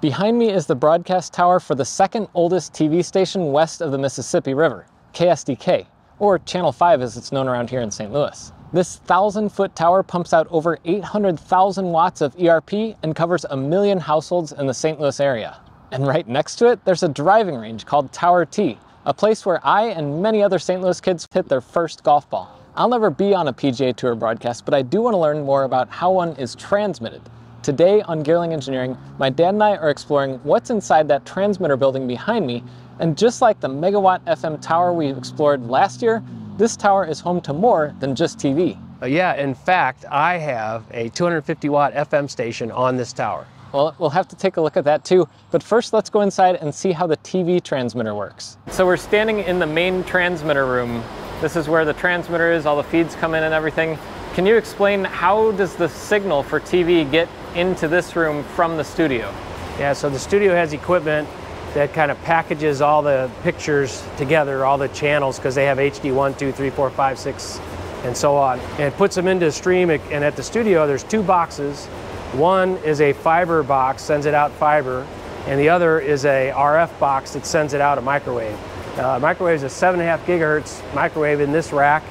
Behind me is the broadcast tower for the second oldest TV station west of the Mississippi River, KSDK, or Channel 5 as it's known around here in St. Louis. This 1,000 foot tower pumps out over 800,000 watts of ERP and covers a million households in the St. Louis area. And right next to it, there's a driving range called Tower Tee, a place where I and many other St. Louis kids hit their first golf ball. I'll never be on a PGA Tour broadcast, but I do want to learn more about how one is transmitted Today on Geerling Engineering, my dad and I are exploring what's inside that transmitter building behind me, and just like the megawatt FM tower we explored last year, this tower is home to more than just TV. Uh, yeah, in fact, I have a 250 watt FM station on this tower. Well, we'll have to take a look at that too, but first let's go inside and see how the TV transmitter works. So we're standing in the main transmitter room. This is where the transmitter is, all the feeds come in and everything. Can you explain how does the signal for TV get into this room from the studio? Yeah, so the studio has equipment that kind of packages all the pictures together, all the channels, because they have HD 1, 2, 3, 4, 5, 6, and so on. And puts them into a stream, and at the studio there's two boxes. One is a fiber box, sends it out fiber, and the other is a RF box that sends it out a microwave. Uh, microwave is a 7.5 gigahertz microwave in this rack,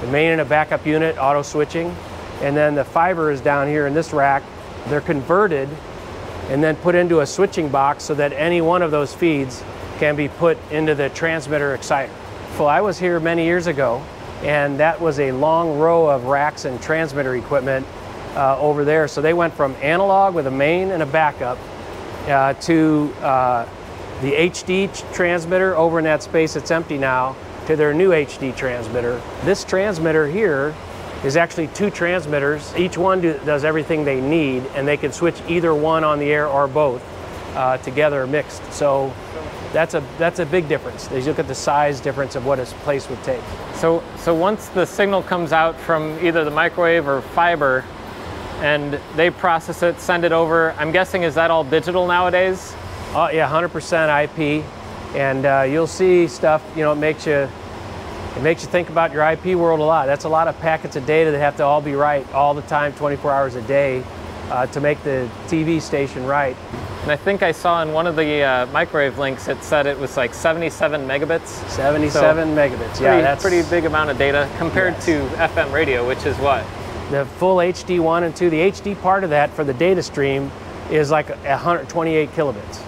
the main and a backup unit, auto switching, and then the fiber is down here in this rack they're converted and then put into a switching box so that any one of those feeds can be put into the transmitter exciter. Well, I was here many years ago, and that was a long row of racks and transmitter equipment uh, over there. So they went from analog with a main and a backup uh, to uh, the HD transmitter over in that space that's empty now to their new HD transmitter. This transmitter here is actually two transmitters. Each one do, does everything they need, and they can switch either one on the air or both uh, together mixed. So that's a that's a big difference. They look at the size difference of what a place would take. So so once the signal comes out from either the microwave or fiber, and they process it, send it over. I'm guessing is that all digital nowadays? Oh yeah, 100% IP, and uh, you'll see stuff. You know, it makes you it makes you think about your IP world a lot. That's a lot of packets of data that have to all be right all the time, 24 hours a day, uh, to make the TV station right. And I think I saw in one of the uh, microwave links it said it was like 77 megabits. 77 so megabits, yeah. Pretty, that's pretty big amount of data compared yes. to FM radio, which is what? The full HD 1 and 2. The HD part of that for the data stream is like 128 kilobits.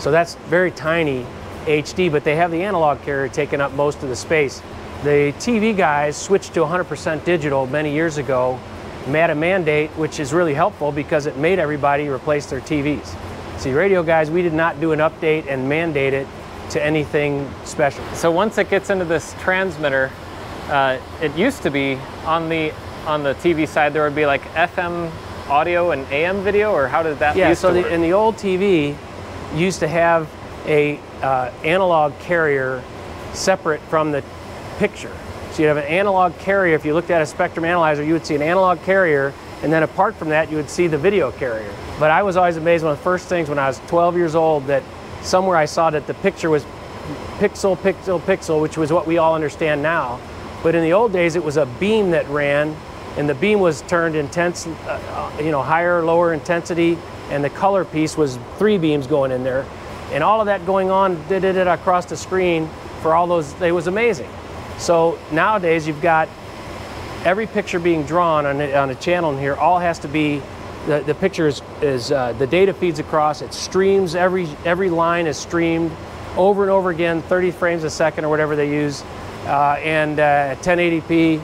So that's very tiny HD, but they have the analog carrier taking up most of the space. The TV guys switched to 100% digital many years ago, made a mandate, which is really helpful because it made everybody replace their TVs. See, radio guys, we did not do an update and mandate it to anything special. So once it gets into this transmitter, uh, it used to be on the on the TV side there would be like FM audio and AM video, or how did that? Yeah, so the, in the old TV, used to have a uh, analog carrier separate from the picture. So you have an analog carrier. If you looked at a spectrum analyzer, you would see an analog carrier, and then apart from that, you would see the video carrier. But I was always amazed one of the first things when I was 12 years old that somewhere I saw that the picture was pixel, pixel, pixel, which was what we all understand now. But in the old days, it was a beam that ran, and the beam was turned intense, uh, uh you know, higher, lower intensity, and the color piece was three beams going in there. And all of that going on, did it across the screen for all those, it was amazing. So nowadays you've got every picture being drawn on a, on a channel in here all has to be the, the picture is, is uh, the data feeds across it streams every every line is streamed over and over again 30 frames a second or whatever they use uh, and uh, 1080p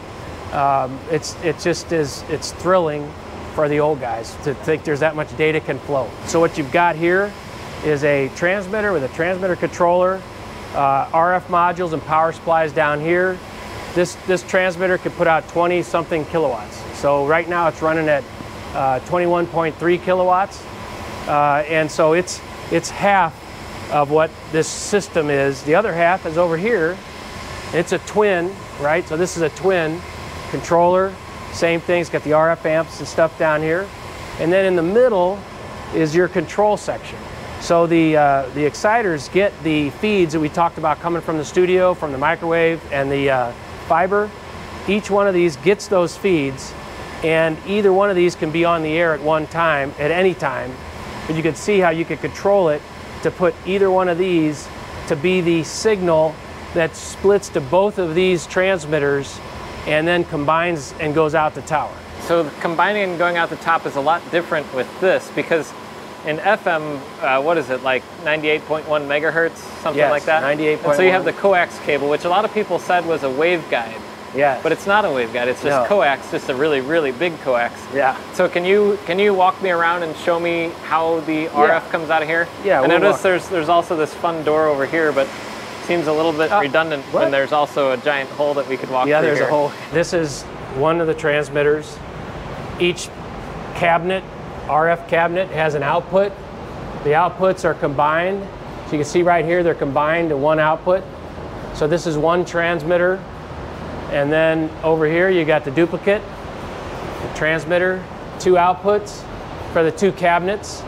um, it's it just is it's thrilling for the old guys to think there's that much data can flow. So what you've got here is a transmitter with a transmitter controller uh, RF modules and power supplies down here. This, this transmitter could put out 20 something kilowatts. So right now it's running at uh, 21.3 kilowatts. Uh, and so it's, it's half of what this system is. The other half is over here. It's a twin, right? So this is a twin controller. Same thing, it's got the RF amps and stuff down here. And then in the middle is your control section. So the, uh, the exciters get the feeds that we talked about coming from the studio, from the microwave and the uh, fiber. Each one of these gets those feeds and either one of these can be on the air at one time, at any time. but you could see how you could control it to put either one of these to be the signal that splits to both of these transmitters and then combines and goes out the tower. So combining and going out the top is a lot different with this because in FM, uh, what is it, like 98.1 megahertz, something Yes, like that? 98.1. And so you have the coax cable, which a lot of people said was a waveguide, Yeah. but it's not a waveguide. It's just No. coax, just a really, really big coax. yeah. So can you can you walk me around and show me how the RF comes out of here? Yeah, I we'll notice walk. there's there's also this fun door over here, but seems a little bit Uh, redundant what? when there's also a giant hole that we could walk through. Yeah, there's here. a hole. This is one of the transmitters. Each cabinet, RF cabinet, has an output. The outputs are combined. So you can see right here, they're combined to one output. So this is one transmitter. And then over here, you got the duplicate, the transmitter, two outputs for the two cabinets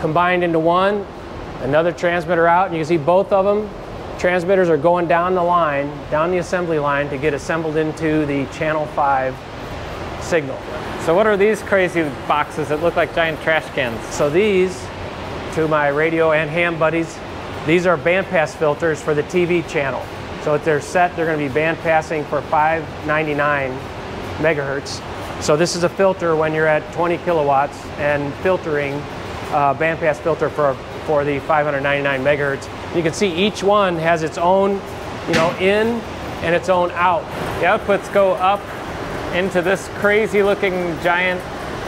combined into one. Another transmitter out, and you can see both of them. Transmitters are going down the line, down the assembly line to get assembled into the channel 5 signal. So what are these crazy boxes that look like giant trash cans? So these, to my radio and ham buddies, these are bandpass filters for the TV channel. So if they're set, they're going to be bandpassing for 599 megahertz. So this is a filter when you're at 20 kilowatts and filtering uh, bandpass filter for for the 599 megahertz. You can see each one has its own, you know, in and its own out. The outputs go up into this crazy looking giant,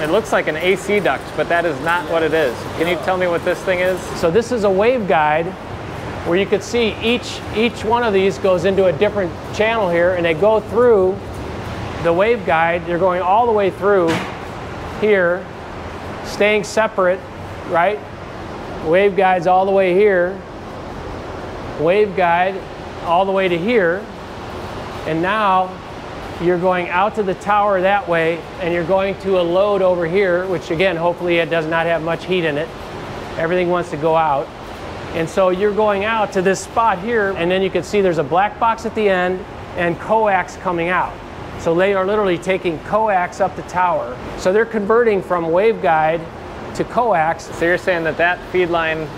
it looks like an AC duct, but that is not what it is. Can you tell me what this thing is? So this is a waveguide where you could see each each one of these goes into a different channel here and they go through the waveguide. They're going all the way through here, staying separate, right? Waveguides all the way here. Waveguide all the way to here. And now you're going out to the tower that way and you're going to a load over here, which again, hopefully it does not have much heat in it. Everything wants to go out. And so you're going out to this spot here, and then you can see there's a black box at the end and coax coming out. So they are literally taking coax up the tower. So they're converting from waveguide to coax. So you're saying that that feed line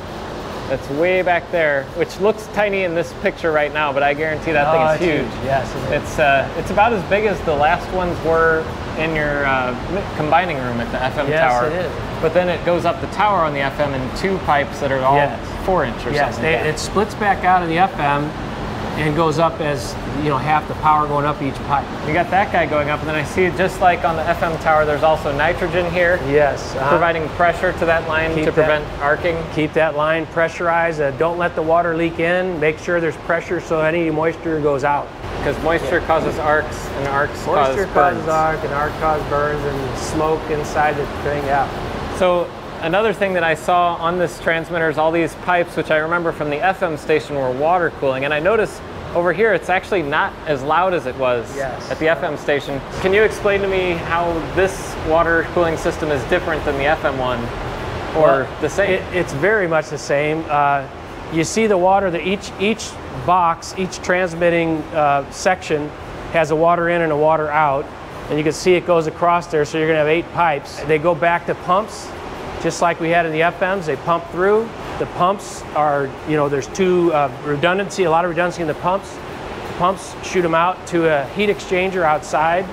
that's way back there, which looks tiny in this picture right now, but I guarantee that Oh, thing is it's huge. Yes, it is. It's uh, it's about as big as the last ones were in your uh, combining room at the FM Yes, tower. it is. But then it goes up the tower on the FM in two pipes that are all Yes. four inch or Yes, something. like it splits back out of the FM and goes up as you know half the power going up each pipe. You got that guy going up, and then I see just like on the FM tower, there's also nitrogen here, Yes, uh-huh. providing pressure to that line to that- prevent arcing. Keep that line pressurized. Uh, don't let the water leak in. Make sure there's pressure so any moisture goes out. Because moisture causes arcs, and arcs Moisture cause causes arc and arc causes burns and smoke inside the thing. Yeah. So another thing that I saw on this transmitter is all these pipes, which I remember from the FM station were water cooling. And I noticed over here it's actually not as loud as it was Yes. at the FM station. Can you explain to me how this water cooling system is different than the FM one? Or Well, the same? It, it's very much the same. Uh, you see the water that each each box, each transmitting uh, section has a water in and a water out, and you can see it goes across there. So you're going to have eight pipes. They go back to pumps, just like we had in the FMs. They pump through. The pumps are, you know, there's two uh, redundancy, a lot of redundancy in the pumps. The pumps shoot them out to a heat exchanger outside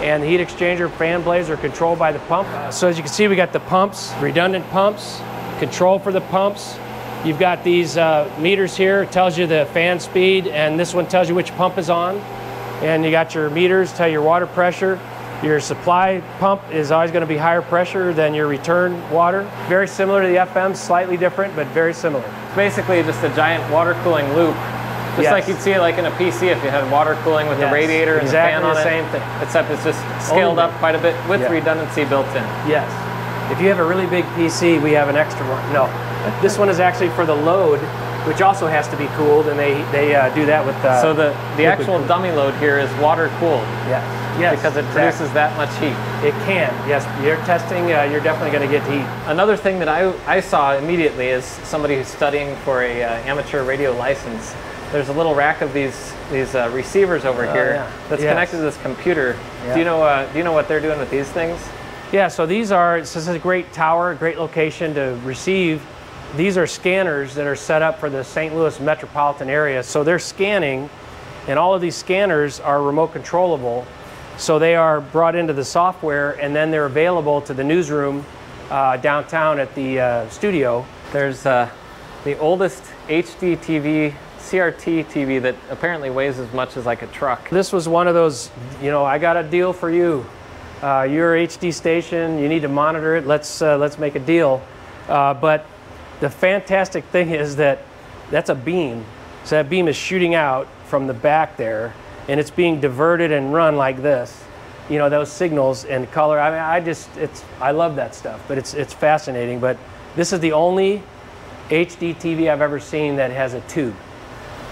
and the heat exchanger fan blades are controlled by the pump. So as you can see, we got the pumps, redundant pumps, control for the pumps. You've got these uh, meters here, tells you the fan speed, and this one tells you which pump is on. And you got your meters, tell your water pressure. Your supply pump is always going to be higher pressure than your return water. Very similar to the FM, slightly different, but very similar. basically just a giant water cooling loop. Just Yes. like you'd see it like in a PC if you had water cooling with Yes, a radiator and exactly a fan on the it. same thing. Except it's just scaled Only- up quite a bit with Yeah. redundancy built in. Yes. If you have a really big PC, we have an extra one. No, this one is actually for the load, which also has to be cooled, and they they uh, do that with. Uh, So the, the actual dummy load here is water cooled yes, yes, because it exactly. produces that much heat. It can. Yes, you're testing. Uh, you're definitely going to get heat. Another thing that I, I saw immediately is somebody who's studying for a uh, amateur radio license. There's a little rack of these these uh, receivers over Oh, here yeah. that's Yes. connected to this computer. Yeah. Do you know uh, Do you know what they're doing with these things? Yeah, so these are, this is a great tower, great location to receive. These are scanners that are set up for the St. Louis metropolitan area. So they're scanning, and all of these scanners are remote controllable. So they are brought into the software, and then they're available to the newsroom uh, downtown at the uh, studio. There's uh, the oldest HD TV, CRT TV that apparently weighs as much as like a truck. This was one of those, you know, I got a deal for you. Uh, your HD station, you need to monitor it. Let's uh, let's make a deal. Uh, but the fantastic thing is that that's a beam. So that beam is shooting out from the back there, and it's being diverted and run like this. You know those signals and color. I mean, I just it's I love that stuff. But it's it's fascinating. But this is the only HD TV I've ever seen that has a tube.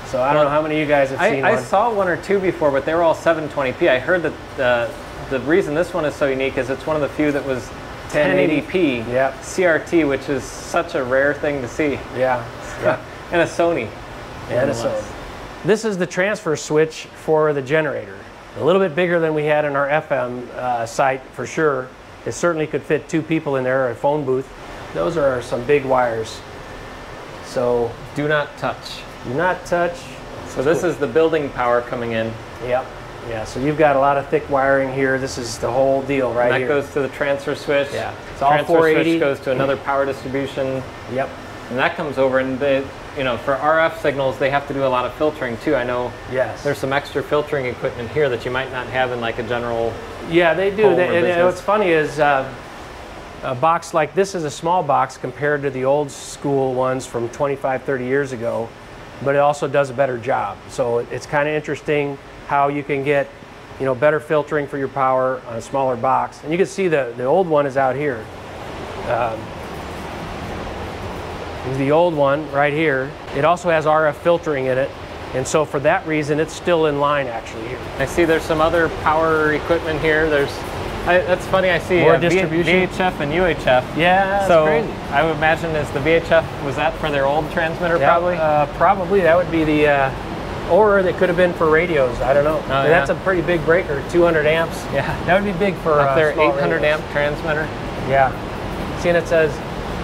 So I don't know how many of you guys have seen I, I one. saw one or two before, but they were all 720p. I heard that uh, the reason this one is so unique is it's one of the few that was 1080p Yep. CRT, which is such a rare thing to see. Yeah. Yeah. and a Sony. And a. Sony. This is the transfer switch for the generator. A little bit bigger than we had in our FM uh, site for sure. It certainly could fit two people in there, a phone booth. Those are some big wires. So Do not touch. do not touch. So this is the building power coming in. Yep. Yeah, so you've got a lot of thick wiring here. This is the whole deal right And that here. goes to the transfer switch. Yeah. It's all transfer 480. switch goes to another power distribution. Yep. And that comes over and they, you know, for RF signals, they have to do a lot of filtering too. I know Yes. there's some extra filtering equipment here that you might not have in like a general. Yeah, they do. They, and what's funny is uh, a box like this is a small box compared to the old school ones from 25, 30 years ago, but it also does a better job. So it's kind of interesting how you can get, you know, better filtering for your power on a smaller box. And you can see the, the old one is out here. Um, the old one right here, it also has RF filtering in it. And so for that reason, it's still in line actually here. I see there's some other power equipment here. There's, I, that's funny. I see More uh, distribution? VHF and UHF. Yeah, that's so crazy. I would imagine is the VHF was that for their old transmitter probably? Uh, probably that would be the, uh, or that could have been for radios. I don't know. That's Oh, yeah. a pretty big breaker, 200 amps. Yeah. that would be big for Up uh, there, 800 radios. amp transmitter. Yeah. Seeing it says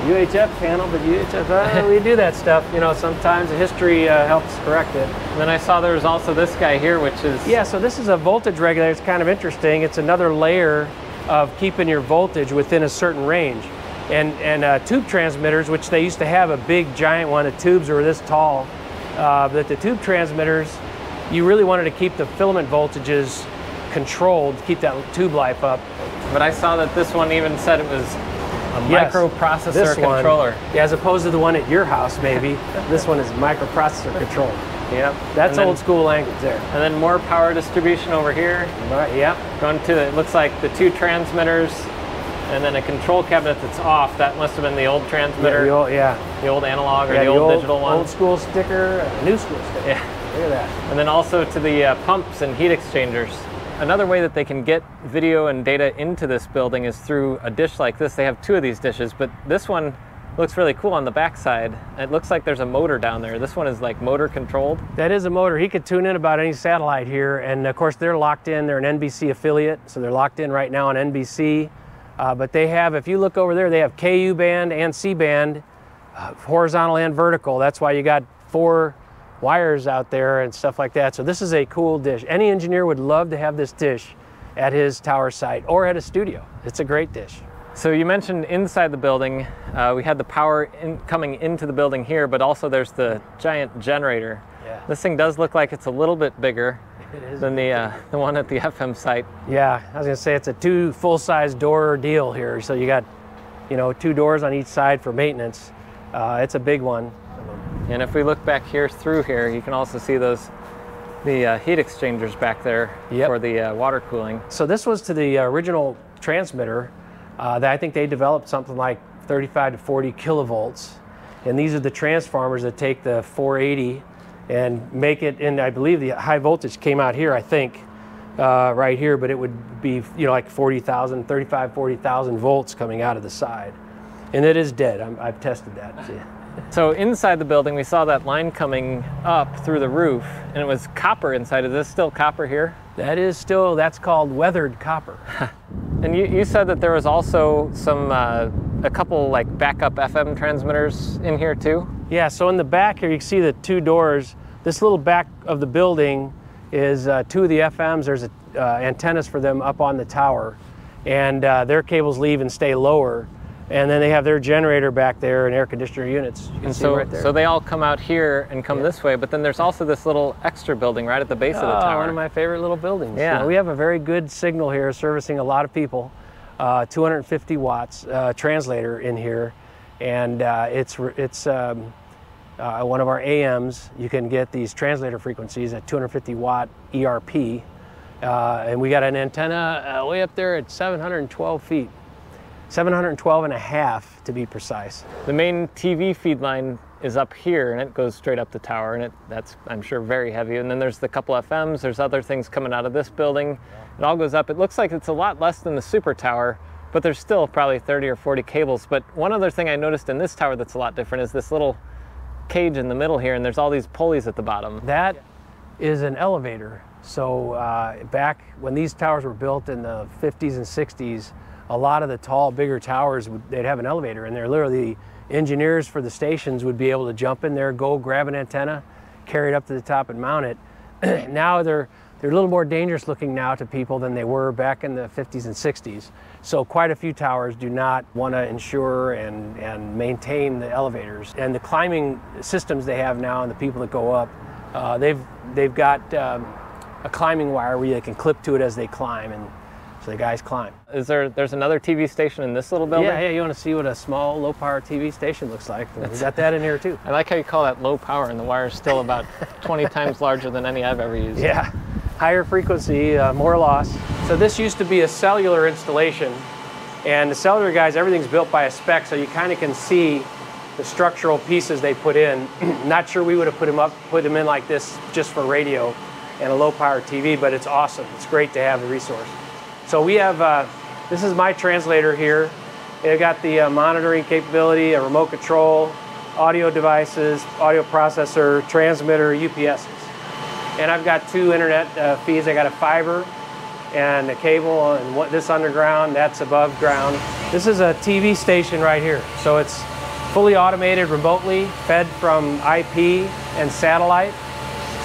UHF panel, but UHF, uh, we do that stuff. You know, sometimes history uh, helps correct it. And then I saw there was also this guy here, which is Yeah, so this is a voltage regulator. It's kind of interesting. It's another layer of keeping your voltage within a certain range. And, and uh, tube transmitters, which they used to have a big giant one, the tubes were this tall, uh, but the tube transmitters, you really wanted to keep the filament voltages controlled, keep that tube life up. But I saw that this one even said it was a Yes, microprocessor this one- controller. yeah, as opposed to the one at your house, maybe. this one is microprocessor controlled. Yep. That's then, old school language there. And then more power distribution over here. Right, yep. Going to it looks like the two transmitters, and then a control cabinet that's off. That must have been the old transmitter, Yeah, the old, yeah. the old analog or Yeah, the old, digital one. Old school sticker, new school sticker. Yeah. Look at that. And then also to the uh, pumps and heat exchangers. Another way that they can get video and data into this building is through a dish like this. They have two of these dishes, but this one looks really cool on the backside. It looks like there's a motor down there. This one is like motor controlled. That is a motor. He could tune in about any satellite here, and of course they're locked in. They're an NBC affiliate, so they're locked in right now on NBC. Uh, but they have, if you look over there, they have KU band and C band, uh, horizontal and vertical. That's why you got four wires out there and stuff like that. So this is a cool dish. Any engineer would love to have this dish at his tower site or at a studio. It's a great dish. So you mentioned inside the building, uh, we had the power in, coming into the building here, but also there's the giant generator. Yeah. This thing does look like it's a little bit bigger than the uh, the one at the FM site. Yeah, I was gonna say it's a two full-size door deal here. So you got, you know, two doors on each side for maintenance. Uh, it's a big one. And if we look back here through here, you can also see those the uh, heat exchangers back there Yep. for the uh, water cooling. So this was to the original transmitter uh, that I think they developed something like 35 to 40 kilovolts, and these are the transformers that take the 480 and make it. And I believe the high voltage came out here. I think. Uh, right here, but it would be you know like 40,000, 35, 40,000 volts coming out of the side, and it is dead. I'm, I've tested that. So inside the building, we saw that line coming up through the roof, and it was copper inside. Is this still copper here? That is still that's called weathered copper. And you, you said that there was also some, uh, a couple like backup FM transmitters in here too? Yeah, so in the back here, you can see the two doors. This little back of the building is uh, two of the FMs. There's a, uh, antennas for them up on the tower, and uh, their cables leave and stay lower. And then they have their generator back there and air conditioner units. You can And see so, right there. so they all come out here and come this way, but then there's also this little extra building right at the base of the Oh, tower. one of my favorite little buildings. Yeah. You know, we have a very good signal here servicing a lot of people. Uh, 250 watts uh, translator in here, and uh, it's it's um, uh, one of our AMs. You can get these translator frequencies at 250 watt ERP, uh, and we got an antenna uh, way up there at 712 feet, 712 and a half to be precise. The main TV feed line is up here and it goes straight up the tower and it that's I'm sure very heavy. And then there's the couple FMs, there's other things coming out of this building. It all goes up. It looks like it's a lot less than the super tower, but there's still probably 30 or 40 cables. But one other thing I noticed in this tower that's a lot different is this little cage in the middle here and there's all these pulleys at the bottom. That is an elevator. So uh, back when these towers were built in the 50s and 60s, a lot of the tall, bigger towers, they'd have an elevator, and they're literally engineers for the stations would be able to jump in there, go grab an antenna, carry it up to the top, and mount it. now they're they're a little more dangerous looking now to people than they were back in the 50s and 60s. So quite a few towers do not want to insure and, and maintain the elevators. And the climbing systems they have now and the people that go up, uh, they've, they've got um, a climbing wire where they can clip to it as they climb and so the guys climb. Is there there's another TV station in this little building? Yeah, yeah, you want to see what a small low power TV station looks like. We got that in here too. I like how you call that low power and the wire's still about 20 times larger than any I've ever used. Yeah, higher frequency, uh, more loss. So this used to be a cellular installation, and the cellular guys, everything's built by a spec, so you kind of can see the structural pieces they put in. Not sure we would have put them up, put them in like this just for radio and a low power TV, but it's awesome. It's great to have the resource. So we have, uh, this is my translator here. It got the uh, monitoring capability, a remote control, audio devices, audio processor, transmitter, UPSs. And I've got two internet uh, feeds. I got a fiber and a cable, and what this underground, that's above ground. This is a TV station right here. So it's fully automated remotely, fed from IP and satellite.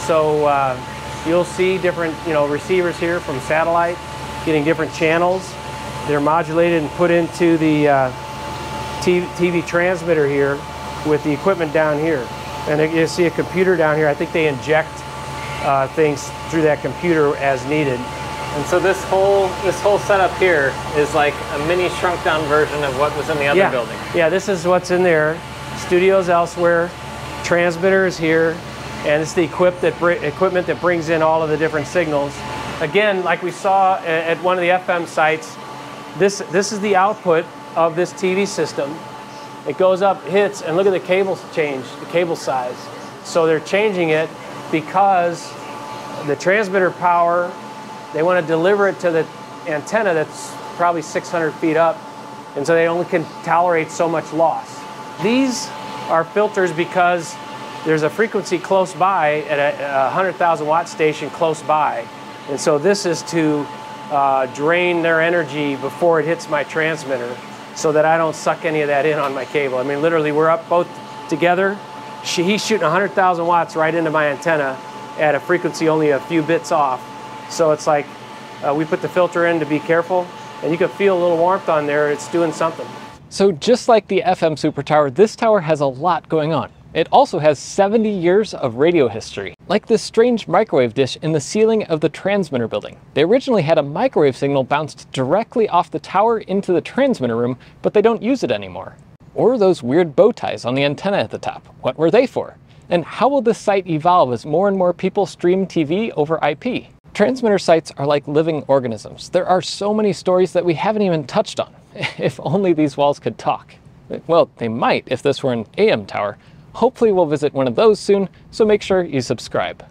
So uh, you'll see different, you know, receivers here from satellite, getting different channels. They're modulated and put into the uh, TV, TV transmitter here with the equipment down here. And you see a computer down here. I think they inject uh, things through that computer as needed. And so this whole this whole setup here is like a mini shrunk down version of what was in the other yeah. building. Yeah, this is what's in there. Studios elsewhere, transmitter is here, and it's the equip that equipment that brings in all of the different signals. Again, like we saw at one of the FM sites, this this is the output of this TV system. It goes up, hits, and look at the cables change, the cable size. So they're changing it because the transmitter power, they want to deliver it to the antenna that's probably 600 feet up, and so they only can tolerate so much loss. These are filters because there's a frequency close by at a, a 100,000 watt station close by, and so this is to uh, drain their energy before it hits my transmitter so that I don't suck any of that in on my cable. I mean, literally, we're up both together. She, he's shooting 100,000 watts right into my antenna at a frequency only a few bits off. So it's like uh, we put the filter in to be careful, and you can feel a little warmth on there. It's doing something. So just like the FM Super Tower, this tower has a lot going on. It also has 70 years of radio history, like this strange microwave dish in the ceiling of the transmitter building. They originally had a microwave signal bounced directly off the tower into the transmitter room, but they don't use it anymore. Or those weird bow ties on the antenna at the top. What were they for? And how will this site evolve as more and more people stream TV over IP? Transmitter sites are like living organisms. There are so many stories that we haven't even touched on. If only these walls could talk. Well, they might if this were an AM tower. Hopefully we'll visit one of those soon, so make sure you subscribe.